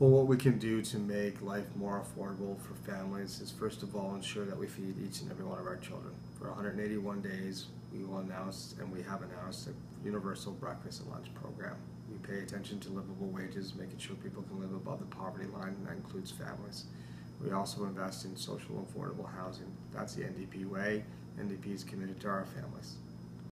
Well, what we can do to make life more affordable for families is first of all ensure that we feed each and every one of our children. For 181 days, we will announce, and we have announced, a universal breakfast and lunch program. We pay attention to livable wages, making sure people can live above the poverty line, and that includes families. We also invest in social affordable housing. That's the NDP way. NDP is committed to our families.